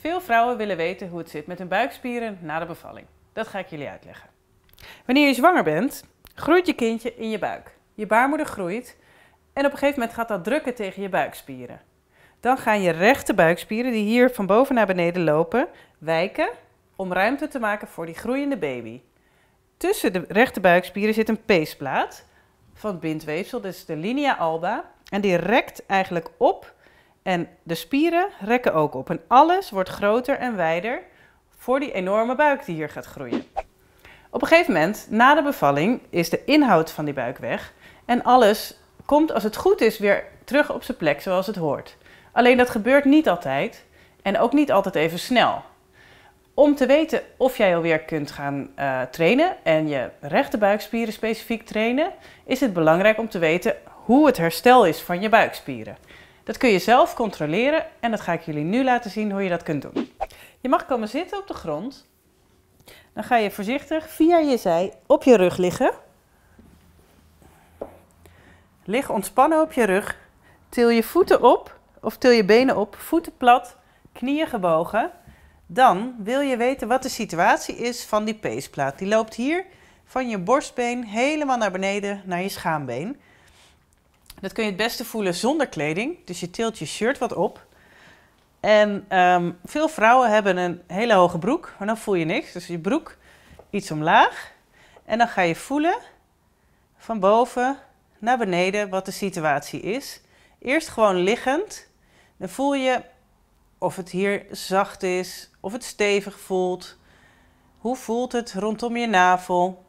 Veel vrouwen willen weten hoe het zit met hun buikspieren na de bevalling. Dat ga ik jullie uitleggen. Wanneer je zwanger bent, groeit je kindje in je buik. Je baarmoeder groeit en op een gegeven moment gaat dat drukken tegen je buikspieren. Dan gaan je rechte buikspieren, die hier van boven naar beneden lopen, wijken om ruimte te maken voor die groeiende baby. Tussen de rechte buikspieren zit een peesplaat van het bindweefsel, dus de linea alba. En die rekt eigenlijk op en de spieren rekken ook op. En alles wordt groter en wijder voor die enorme buik die hier gaat groeien. Op een gegeven moment, na de bevalling, is de inhoud van die buik weg. En alles komt, als het goed is, weer terug op zijn plek zoals het hoort. Alleen dat gebeurt niet altijd en ook niet altijd even snel. Om te weten of jij alweer kunt gaan uh, trainen en je rechte buikspieren specifiek trainen, is het belangrijk om te weten hoe het herstel is van je buikspieren. Dat kun je zelf controleren en dat ga ik jullie nu laten zien hoe je dat kunt doen. Je mag komen zitten op de grond. Dan ga je voorzichtig via je zij op je rug liggen. Lig ontspannen op je rug. Til je voeten op of til je benen op, voeten plat, knieën gebogen. Dan wil je weten wat de situatie is van die peesplaat. Die loopt hier van je borstbeen helemaal naar beneden naar je schaambeen. Dat kun je het beste voelen zonder kleding. Dus je tilt je shirt wat op. En um, veel vrouwen hebben een hele hoge broek, maar dan voel je niks. Dus je broek iets omlaag. En dan ga je voelen van boven naar beneden wat de situatie is. Eerst gewoon liggend. Dan voel je of het hier zacht is, of het stevig voelt. Hoe voelt het rondom je navel?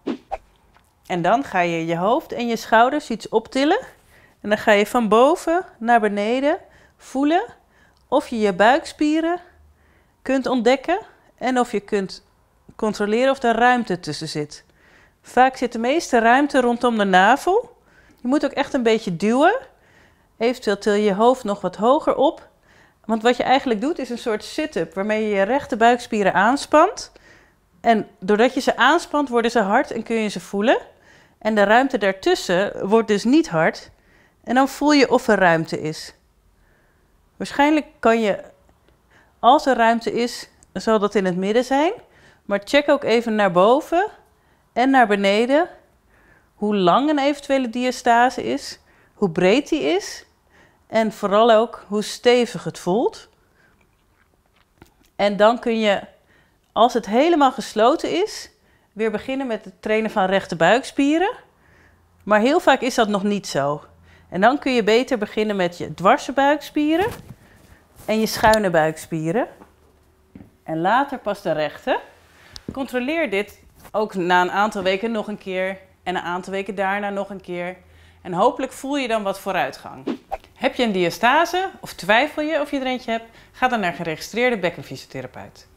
En dan ga je je hoofd en je schouders iets optillen. En dan ga je van boven naar beneden voelen of je je buikspieren kunt ontdekken en of je kunt controleren of er ruimte tussen zit. Vaak zit de meeste ruimte rondom de navel. Je moet ook echt een beetje duwen. Eventueel til je je hoofd nog wat hoger op. Want wat je eigenlijk doet is een soort sit-up waarmee je je rechte buikspieren aanspant. En doordat je ze aanspant worden ze hard en kun je ze voelen. En de ruimte daartussen wordt dus niet hard. En dan voel je of er ruimte is. Waarschijnlijk kan je, als er ruimte is, zal dat in het midden zijn. Maar check ook even naar boven en naar beneden hoe lang een eventuele diastase is, hoe breed die is en vooral ook hoe stevig het voelt. En dan kun je, als het helemaal gesloten is, weer beginnen met het trainen van rechte buikspieren. Maar heel vaak is dat nog niet zo. En dan kun je beter beginnen met je dwarse buikspieren en je schuine buikspieren. En later pas de rechte. Controleer dit ook na een aantal weken nog een keer en een aantal weken daarna nog een keer. En hopelijk voel je dan wat vooruitgang. Heb je een diastase of twijfel je of je er eentje hebt? Ga dan naar geregistreerde bekkenfysiotherapeut.